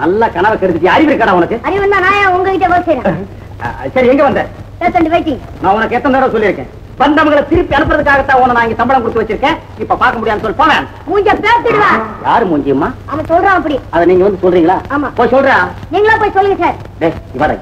நல்ல கனவை கருதி அறிவு இருக்கடா உனக்கு அறிவு நான் உங்ககிட்ட ஒர்க் செய்யறேன் சரி எங்க வந்த நான் உனக்கு எத்தனை தடவை சொல்லியிருக்கேன் வந்தவங்களை திருப்பி அனுப்புறதுக்காகத்தான் உன நான் இங்க சம்பளம் கொடுத்து வச்சிருக்கேன் இப்ப பார்க்க முடியாதுன்னு சொல்லி போவேன் மூஞ்ச யாரு மூஞ்சியம்மா அவன் சொல்றான் அப்படி அதை நீங்க வந்து சொல்றீங்களா ஆமா. போய் சொல்றா நீங்களா போய் சொல்லுங்க சார் டேய் இவரை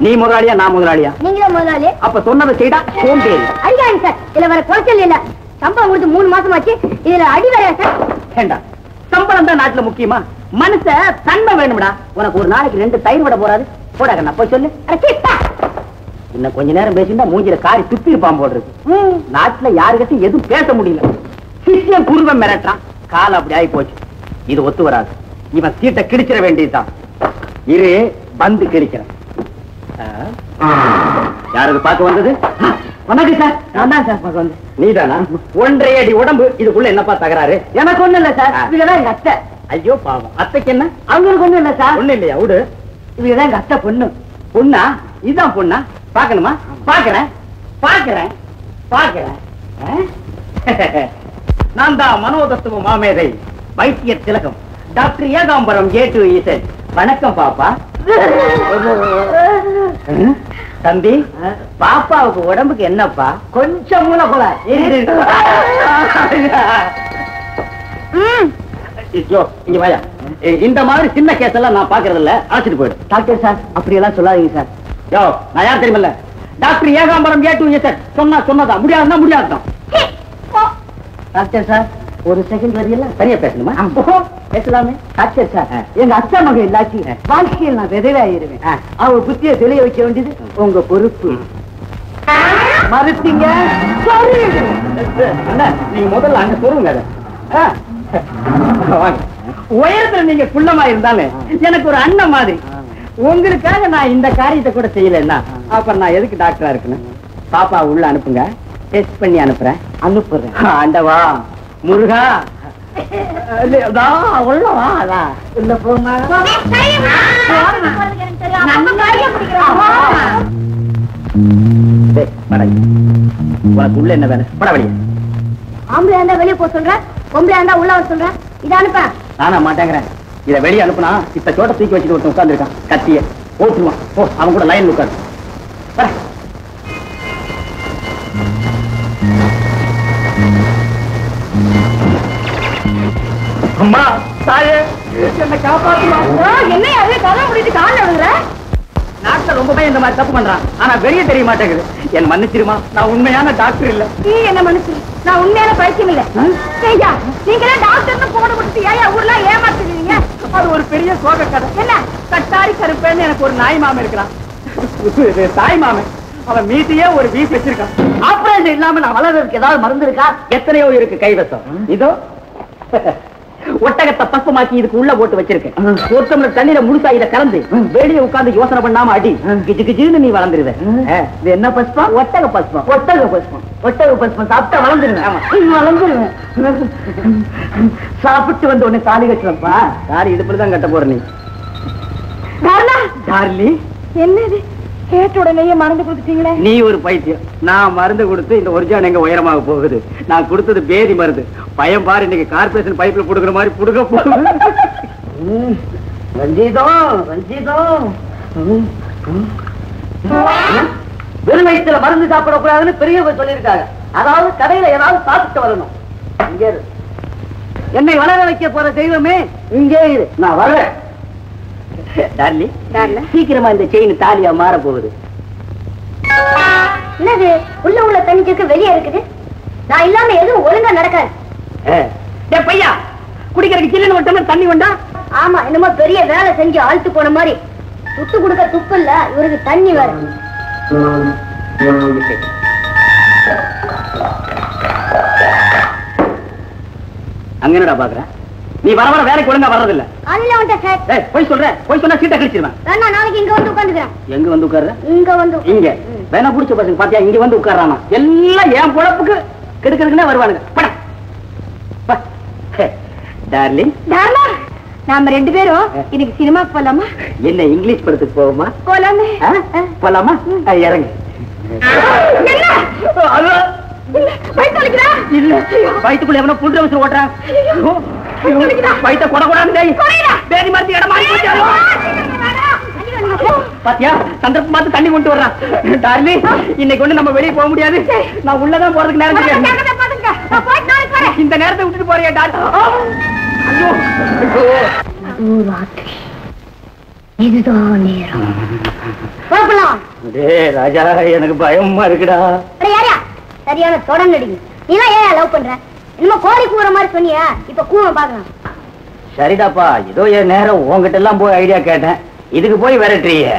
நீ முதலாளியா நான் முதலாளியா நீங்களே முதலாளி அப்ப சொன்னதை செய்தா சோம்பேறி அடிக்காங்க சார் இதுல வர குறைச்சல் இல்ல சம்பளம் கொடுத்து மூணு மாசம் ஆச்சு இதுல அடி வரையா சார் வேண்டாம் சம்பளம் தான் நாட்டுல முக்கியமா? மனுஷ தன்மை வேணும்டா. உனக்கு ஒரு நாளைக்கு ரெண்டு தயிர் விட போறாது போடா கண்ணா போய் சொல்லு. இன்னும் கொஞ்ச நேரம் பேசினா மூஞ்சில காரி துப்பி இருப்பான் ம். நாட்டுல யாருக்கிட்ட எதுவும் பேச முடியல. சிஷ்யன் குருவன் மிரட்டான் காலம் அப்படி ஆகி போச்சு இது ஒத்து வராது. இவன் சீட்டை கிழிச்சிட வேண்டியதுதான். இரு பந்து கிழிக்கிறேன். ஆ. யார் இது பார்க்க வந்தது? வணக்கம் சார். நான் தான் சார் நீதானா? ஒன்றரை அடி உடம்பு இதுக்குள்ள என்னப்பா தகராறு? எனக்கு ஒண்ணு இல்ல சார். இதுதான் எங்க அத்தை. ஐயோ பாவம். அத்தைக்கு என்ன? அவங்களுக்கு ஒண்ணு இல்ல சார். ஒண்ணு இல்லையா? விடு. இவங்கதான் எங்க அத்தை பொண்ணு. பொண்ணா? இதுதான் பொண்ணா? பாக்கணுமா பாக்குறேன் பாக்குறேன் பாக்குறேன்? நான் தான் மனோதத்துவ மாமேதை. வைத்திய திலகம். டாக்டர் ஏகாம்பரம் ஏ டு வணக்கம் பாப்பா? தம்பி பாப்பாவுக்கு உடம்புக்கு என்னப்பா? கொஞ்சம் மூல போல. ம். ஐயோ, இங்க வாயா. இந்த மாதிரி சின்ன கேஸ் எல்லாம் நான் பாக்குறது இல்ல அழைச்சிட்டு போயிடு. டாக்டர் சார் அப்படி எல்லாம் சொல்லாதீங்க சார். யோ நான் யார் தெரியுமில்ல? Doctor Ekambaram A to Z சொன்னா சொன்னதா? முடியாதுன்னா முடியாதுதான். டாக்டர் சார் ஒரு செகண்ட் வரையில சரியா பேசணுமா? பேசலாமே சார் எங்க அத்தா மகன் இல்லாச்சி வாழ்க்கையில் நான் விதவையாயிருவேன் அவ புத்திய தெளிய வைக்க வேண்டியது உங்க பொறுப்பு. மறுத்தீங்க? நீங்க முதல்ல அங்க சொல்லுங்க. உயரத்துல நீங்க குள்ளமா இருந்தாலும் எனக்கு ஒரு அண்ணன் மாதிரி. உங்களுக்காக நான் இந்த காரியத்தை கூட செய்யலன்னா அப்ப நான் எதுக்கு டாக்டரா இருக்கணும்? பாப்பா உள்ள அனுப்புங்க டெஸ்ட் பண்ணி அனுப்புறேன். அனுப்புறேன். ஆண்டவா முருகா இல்ல, போமா. உனக்கு உள்ள என்ன வேலை? பட வழியா ஆம்பளை இருந்தா வெளியே போக சொல்றேன் பொம்பளை இருந்தா உள்ள வர சொல்றேன் இதை அனுப்ப. நானா மாட்டேங்கிறேன். இத வெளிய அனுப்புனா இத்த சோட்ட தூக்கி வச்சுட்டு ஒருத்தன் உட்கார்ந்துருக்கான். கத்திய. ஓட்டுவான் ஓ அவன் கூட லைன் உட்காரு. அம்மா. தாயே என்ன காப்பாத்துமா? என்ன அது கதை முடிட்டு காலில் விழுகுற? நாட்டுல ரொம்ப பேர் இந்த மாதிரி தப்பு பண்றான். ஆனா வெளியே தெரிய மாட்டேங்குது. என் மன்னிச்சிருமா? நான் உண்மையான டாக்டர் இல்ல. நீ என்ன மனுஷன் நான் உண்மையான பைத்தியம் இல்ல. ஐயா நீங்களே டாக்டர்னு போட முடிச்சு ஏயா ஊர்ல ஏமாத்துறீங்க அது ஒரு பெரிய சோக கதை. என்ன? கட்டாரி கருப்பேன்னு எனக்கு ஒரு நாய் மாமன் இருக்கிறான். தாய் மாமன். அவன் மீட்டியே ஒரு வீஸ் வச்சிருக்கான். ஆபரேஷன் இல்லாம நான் வளர்றதுக்கு ஏதாவது மருந்து இருக்கா? எத்தனையோ இருக்கு கைவசம். இதோ. ஒட்டகத்தை பசுமாக்கி இதுக்கு உள்ள போட்டு வச்சிருக்கேன். ஒரு டம்ளர் தண்ணியில முழுசா இத கலந்து வெளியே உட்கார்ந்து யோசனை பண்ணாம அடி. கிச்சு கிச்சுன்னு நீ வளர்ந்துருவ. இது என்ன பஸ்பம் ஒட்டக பஸ்பம் ஒட்டக பஸ்பம் ஒட்டக பஸ்பம் சாப்பிட்டா வளர்ந்துருவேன் வளர்ந்துருவேன் சாப்பிட்டு வந்து உடனே தாலி கட்டுறப்பா. தாலி இடுப்புல கட்ட போற நீ. டார்லி. என்னது? கேட்ட உடனேயே மறந்து கொடுத்துட்டீங்களே? நீ ஒரு பைத்தியம். நான் மருந்து கொடுத்து இந்த ஒரிஜினல் எங்க உயரமாக போகுது. நான் கொடுத்தது பேதி மருந்து. பயம் பாரு இன்னைக்கு கார்பரேஷன் பைப்ல புடுக்கிற மாதிரி புடுக்க போகுது. ரஞ்சிதம் ரஞ்சிதம் வெறும் வயிற்றுல மருந்து சாப்பிடக்கூடாதுன்னு பெரியவங்க சொல்லியிருக்காங்க. அதாவது கடையில ஏதாவது சாப்பிட்டு வரணும். இங்கே இரு. என்னை வளர வைக்க போற தெய்வமே இங்கே இரு. நான் வரேன் டார்லி. சீக்கிரமா இந்த செயின் தாலியா மாற போகுது என்னது? உள்ள உள்ள தண்ணிக்கு வெளியே இருக்குது? நான் இல்லாம எதுவும் ஒழுங்கா நடக்காது. பையா குடிக்கிறதுக்கு சில்லுன்னு டம்ளர் தண்ணி கொண்டா ஆமா என்னமோ பெரிய வேலை செஞ்சு அழுத்து போன மாதிரி. துட்டு கொடுக்க துப்பு இல்ல இவருக்கு தண்ணி வேற. அங்க என்னடா பாக்குற? நீ வர வர வேலைக்கு ஒழுங்கா அதுல வந்துட்டேன் சார் ஏய் போய் சொல்ற. போய் சொன்னா சீட்டை கிழிச்சிருவேன் வேணா நாளைக்கு இங்க வந்து உட்காந்துக்கிறேன். எங்க வந்து உட்கார்ற? இங்க வந்து இங்க. வேணா புடிச்ச பசங்க பாத்தியா? இங்க வந்து உட்கார்றானா? எல்லாம் என் பொழப்புக்கு கெடுக்கிறதுக்குன்னே வருவானுங்க. பட. டார்லிங். தாரணா நாம ரெண்டு பேரும் இன்னைக்கு சினிமாக்கு போலாமா? என்ன இங்கிலீஷ் படத்துக்கு போவோமா? போலாமே? போலாமா? இறங்கு. இல்ல வயித்துக்குள்ள எவனோ அவசரம் ஓட்டுறான். வயித்தை கொட. குறையுதா? பேதி மரத்து இடம் மாறி போச்சு. ஐயோ. பாத்தியா? சந்தர்ப்பம் பார்த்து தண்ணி கொண்டு வர்றான் டார்லி இன்னைக்கு ஒண்ணு நம்ம வெளியே போக முடியாது. நான் உள்ளதான் போறதுக்கு நேரம் இந்த நேரத்தை விட்டுட்டு போறியா இதுதான் ராஜா எனக்கு பயமா இருக்குடா. சரியான தொடர்ந்து நீலாம் ஏன் லவ் பண்ற? என்னமோ கோழி கூற மாதிரி சொன்னியா இப்ப கூவ பாக்கலாம் சரிடாப்பா ஏதோ என் நேரம் உன்கிட்ட எல்லாம் போய் ஐடியா கேட்டேன். இதுக்கு போய் விரட்டுறியே.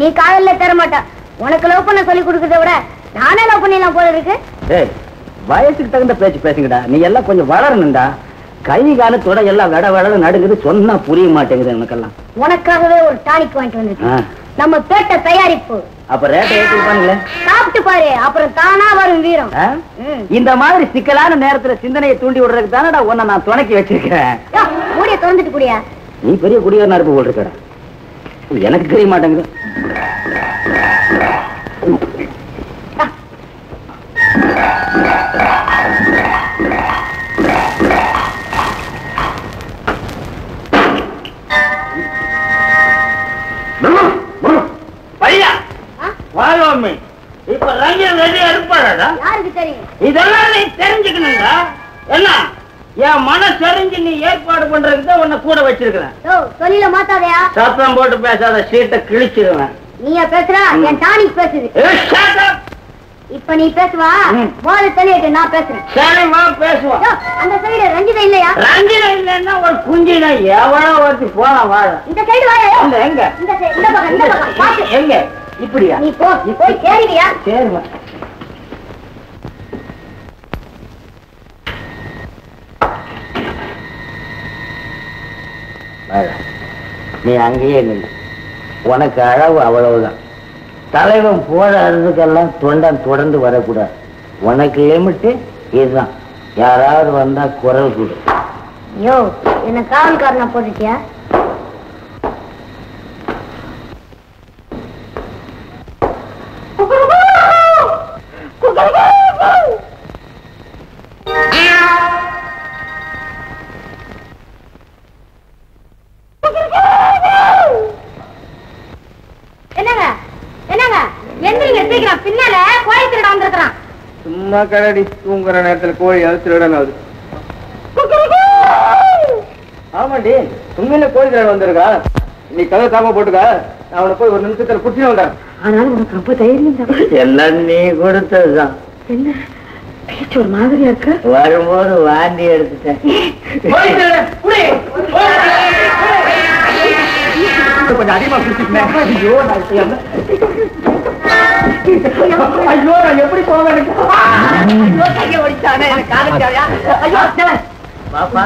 நீ காதல்ல தர மாட்டா. உனக்கு லவ் பண்ண சொல்லி கொடுக்கறத விட நானே லவ் பண்ணிடலாம் போல இருக்கு. டேய் வயசுக்கு தகுந்த பேச்சு பேசுங்கடா. நீ எல்லாம் கொஞ்சம் வளரணும்டா. கை கால தொட எல்லாம் விட விட நடுங்குது சொன்னா புரிய மாட்டேங்குது எனக்கெல்லாம். உனக்காகவே ஒரு டானிக் வாங்கிட்டு வந்திருக்கேன். நம்ம பேட்ட தயாரிப்பு. அப்ப ரேட்டை ஏற்றி பாருங்களேன் சாப்பிட்டு பாரு அப்புறம் தானா வரும் வீரம். இந்த மாதிரி சிக்கலான நேரத்துல சிந்தனையை தூண்டி விடுறதுக்கு தானடா உன்னை நான் துணைக்கி வச்சிருக்கிறேன் யோ, மூடிய திறந்துட்டு குடியா. நீ பெரிய குடியாரனா இருப்பு போல் இருக்கடா. எனக்கு தெரிய மாட்டேங்குது. இதெல்லாம் நீ தெரிஞ்சுக்கணுங்க என்ன? என் மனசறிஞ்சு நீ ஏற்பாடு பண்றதுக்கு தான் உன்னை கூட வச்சிருக்கிறேன். சொல்லில மாத்தாதயா? சத்தம் போட்டு பேசாத சீட்டை கிழிச்சிருவேன். நீயா பேசுறா. என் டானிக் பேசுது. இப்ப நீ பேசுவா. போத தெளிவிட்டு நான் பேசுறேன். சரி வா பேசுவோம் அந்த சைடு ரஞ்சிதா இல்லையா? ரஞ்சினா இல்லைன்னா ஒரு குஞ்சினா எவனோ ஒருத்தி போலாம் வாழ? இந்த சைடு வாயா எங்க? இந்த பக்கம் இந்த பக்கம். எங்க? இப்படியா? நீ போ போய் சேருவியா சரிம்மா வாழ. நீ அங்கேயே நின்று உனக்கு அளவு அவ்வளவுதான். தலைவன் போற தொண்டன் தொடர்ந்து வரக்கூடாது. உனக்கு லிமிட்டு இதுதான். யாராவது வந்தா குரல் கொடு. யோ என்ன காவல்காரனா போட்டுட்டியா? சும்மா கடடி தூங்குற நேரத்துல கோழி அது திருடன் ஆகுது ஆமாண்டி உண்மையில கோழி திருடன் வந்திருக்கா? நீ கதை தாம போட்டுக்க? நான் அவனை போய் ஒரு நிமிஷத்துல குட்டின வந்தேன் ஆனாலும் உனக்கு ரொம்ப தைரியம் தான் எல்லாம் நீ கொடுத்ததுதான். என்ன? பேச்சு ஒரு மாதிரியா இருக்கு? வரும்போது வாந்தி எடுத்துட்டேன். கொஞ்சம் அதிகமா ஐயோ நான் எப்படி போவேன்? காதலிச்சாயா? ஐயோ பாப்பா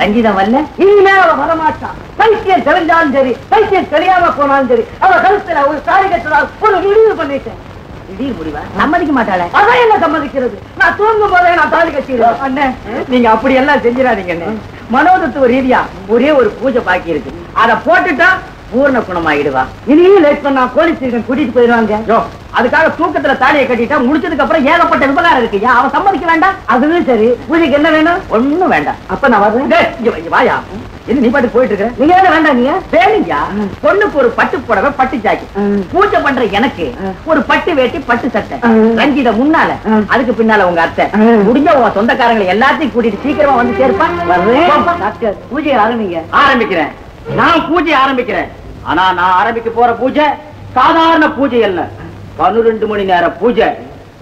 ரஞ்சிதா வரல? இனிமே அவ வரமாட்டான். பைத்தியம் தெரிஞ்சாலும் சரி பைத்தியம் தெரியாம போனாலும் சரி அவ கருத்துல ஒரு சாரி கட்டுறாள் ஒரு முடிவு பண்ணிட்டேன். திடீர் முடிவா? சம்மதிக்க மாட்டாளே. அதான் என்ன சம்மதிக்கிறது? நான் தூங்கும் போதே நான் தாலி கட்டிடுவேன். அண்ணே நீங்க அப்படி எல்லாம் செஞ்சிடாதீங்க மனோதத்துவ ரீதியா ஒரே ஒரு பூஜை பாக்கி இருக்கு. அத போட்டுட்டா பூர்ண குணமாயிடுவா. இனியும் லேட் பண்ணா போலீஸ் ஸ்டேஷன் கூட்டிட்டு போயிருவாங்க அதுக்காக தூக்கத்துல தாலியை கட்டிட்டா முடிச்சதுக்கு அப்புறம் ஏகப்பட்ட விவகாரம் இருக்கு. அவன் சம்மதிக்க வேண்டாம்? அதுவும் சரி. பூஜைக்கு என்ன வேணும்? ஒண்ணும் வேண்டாம். அப்ப நான் வர்றேன் டேய், இங்க வா, இங்க வாயா. என்ன நீ பாட்டு போயிட்டு இருக்க? நீங்க என்ன வேண்டாம் நீங்க. வேணுங்கயா பொண்ணுக்கு ஒரு பட்டு புடவை பட்டு ஜாக்கி பூஜை பண்ற எனக்கு ஒரு பட்டு வேட்டி பட்டு சட்டை. ரஞ்சித முன்னால. அதுக்கு பின்னால உங்க அத்தை. முடிஞ்ச உங்க சொந்தக்காரங்களை எல்லாத்தையும் கூட்டிட்டு சீக்கிரமா வந்து சேர்ப்பா. டாக்டர் பூஜை ஆரம்பிங்க. ஆரம்பிக்கிறேன். நான் பூஜை ஆரம்பிக்கிறேன். ஆனா நான் ஆரம்பிக்க போற பூஜை சாதாரண பூஜை அல்ல. பன்னிரெண்டு மணி நேர பூஜை.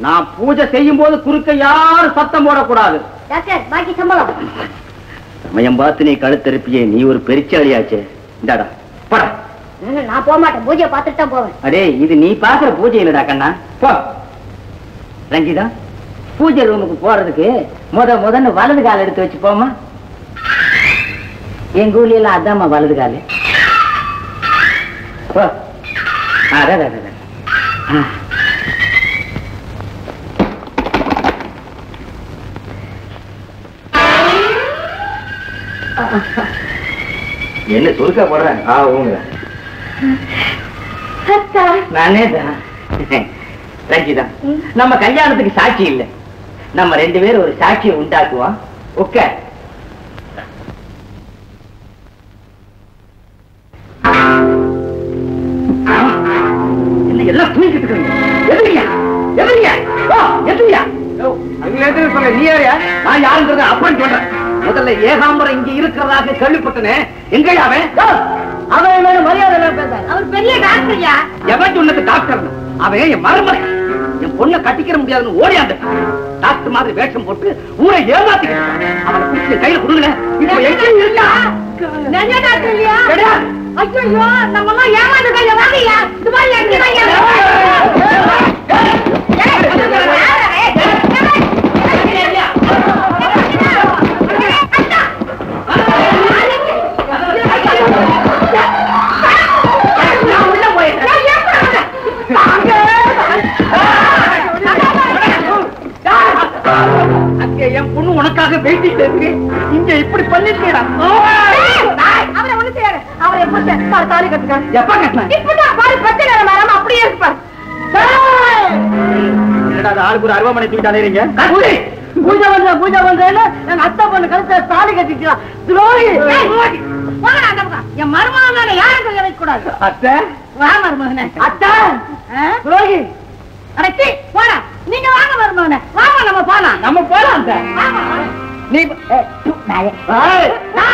நான் பூஜை செய்யும் போது குறுக்க யாரும் சத்தம் போடக்கூடாது. சமயம் பார்த்து நீ கழுத்தெருப்பியே நீ ஒரு பெருச்சாளியாச்சே இந்தாடா போடா. நான் போக மாட்டேன் பூஜையை பார்த்துட்டு தான் போவேன். அடே இது நீ பாக்குற பூஜை இல்லடா கண்ணா. போ. ரஞ்சிதா பூஜை ரூமுக்கு போறதுக்கு முத முதன்னு வலது கால் எடுத்து வச்சு போமா எங்க ஊர்ல எல்லாம் அதாம்மா வலது காலு போ அட, அட, அட, அட. ஆ. என்ன சுருக்கா போடுறேன் ஆ நானே தான். ரஞ்சிதா நம்ம கல்யாணத்துக்கு சாட்சி இல்ல. நம்ம ரெண்டு பேரும் ஒரு சாட்சியை உண்டாக்குவோம். உட்கார். நான் யாருங்கிறத அப்புறம் சொல்றேன் முதல்ல ஏகாம்பரம் இங்க இருக்கிறதாக கேள்விப்பட்டனே எங்கயா அவன் அவன் மேல மரியாதை எல்லாம் பேசாரு அவர் பெரிய டாக்டர்யா எவன் சொன்னது டாக்டர் அவன் என் மருமகன் என் பொண்ணை கட்டிக்கிற முடியாதுன்னு ஓடியாந்து டாக்டர் மாதிரி வேஷம் போட்டு ஊரை ஏமாத்திக்கிட்டு அவனை பிடிச்சி கையில கொடுங்களேன் இப்ப எங்க இருக்கா நிறைய டாக்டர் இல்லையா கிடையாது ஐயோ நம்ம எல்லாம் ஏமாந்து கையில வாங்கய்யா இது மாதிரி அங்க என் பொண்ணு உனக்காக வெயிட்டிங் இருக்கு. இங்க இப்படி பண்ணிட்டேடா அவரை ஒண்ணு செய்யாரு அவரை பாரு தாலி கட்டுக்காரு எப்ப கட்டின இப்பதான் பாரு பிரச்சனை வராம அப்படியே இருப்பார் ஆளுக்கு ஒரு அருவாமனை தூக்கிட்டு அலையறீங்க? பூஜை பண்ற பூஜை பண்றேன்னு எங்க அத்தை பொண்ணு கழுத்த தாலி கட்டிக்கலாம் துரோகி. என் மருமகன் யாரும் கைய வைக்க கூடாது. அத்தை? வா மருமகனே. அத்தை? துரோகி. அடச்சி போடா. நீங்க வாங்க மருமகனே. வாங்க நம்ம போலாம். நம்ம போலாம் நீ ஆ!